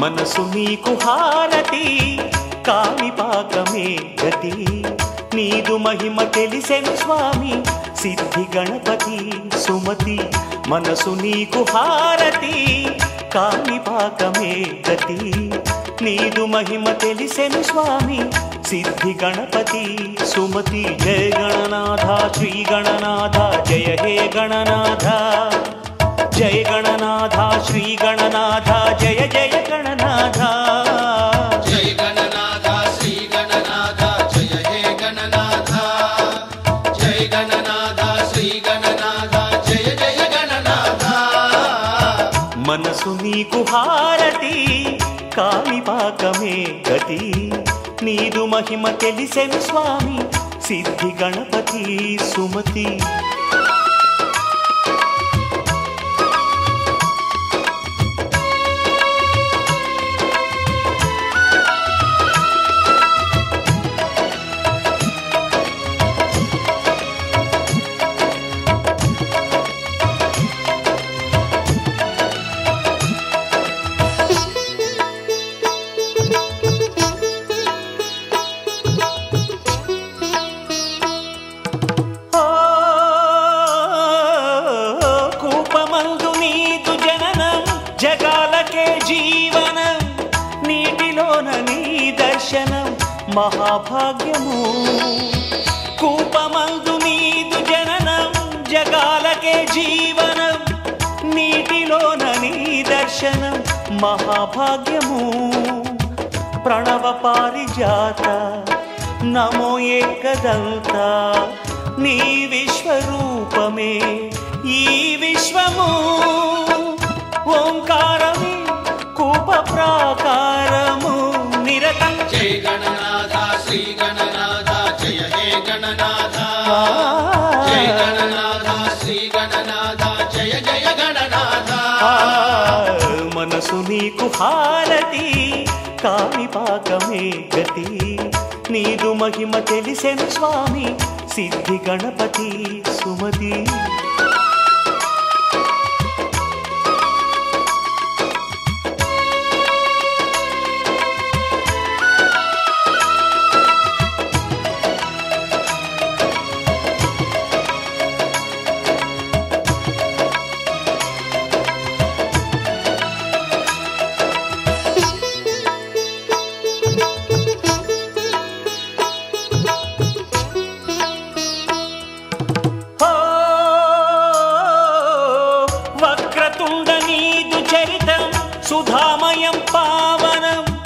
మనసు నీకు హారతి కాణిపాకమే గతి. నీదు మహిమ తెలిసెను స్వామి సిద్ధి గణపతి సుమతి. మనసు నీకు హారతి కాణిపాకమే గతి. నీదు మహిమ తెలిసెను స్వామి సిద్ధి గణపతి సుమతి. జయ గణనాథ శ్రీ గణనాథ జయ హే గణనాథ. జయ గణనాథ శ్రీ గణనాథ జయ జయ గణనాథ జయ గణనాథ శ్రీ గణనాథ జయ హే గణనాథ జయ గణనాథ శ్రీ గణనాథ జయ జయ గణనాథ మనసు నీకు హారతి కాణిపాకమే గతి నీదు మహిమ తెలిసెను స్వామి సిద్ధి గణపతి సుమతి నీదు జననం జగాలకే జీవనం నీటిలోన నీ దర్శనం మహాభాగ్యము. కూపమందు నీదు జననం జగాలకే జీవనం నీటిలోన నీ దర్శనం మహాభాగ్యము. ప్రణవ పారిజాత నమో ఏకదంత నీ విశ్వరూపమే. మనసు నీకు హారతి కాణిపాకమే గతి. నీదు మహిమ తెలిసెను స్వామి సిద్ధి గణపతి సుమతి. సుధామయం పావనం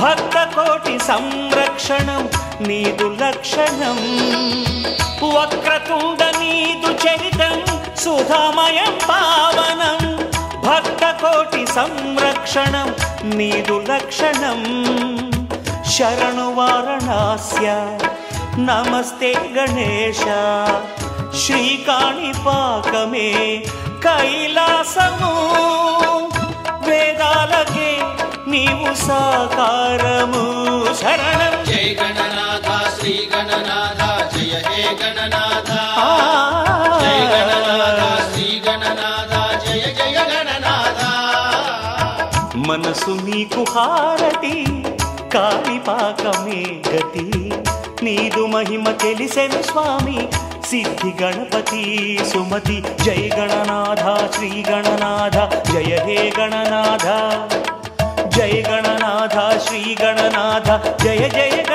భక్త కోటి సంరక్షణం నీదు లక్షణం. వక్రతుండ నీదు చరితం సుధామయం పావనం భక్త కోటి సంరక్షణం నీదు లక్షణం. శరణు వారణాస్య. నమస్తే గణేశ. శ్రీకాణిపాకమే కైలాసము. నీవు సాకారము. శరణం. జయ గణనాథ శ్రీ గణనాథ జయ హే గణనాథ. జయ గణనాథ శ్రీ గణనాథ జయ జయ గణనాథ. మనసు నీకు హారతి కాణిపాకమే గతి. నీదు మహిమ తెలిసెను స్వామి సిద్ధి గణపతి సుమతి. జయ గణనాథ శ్రీ గణనాథ జయ హే గణనాథ. జయ గణనాథ శ్రీ గణనాథ జయ జయ గణనాథ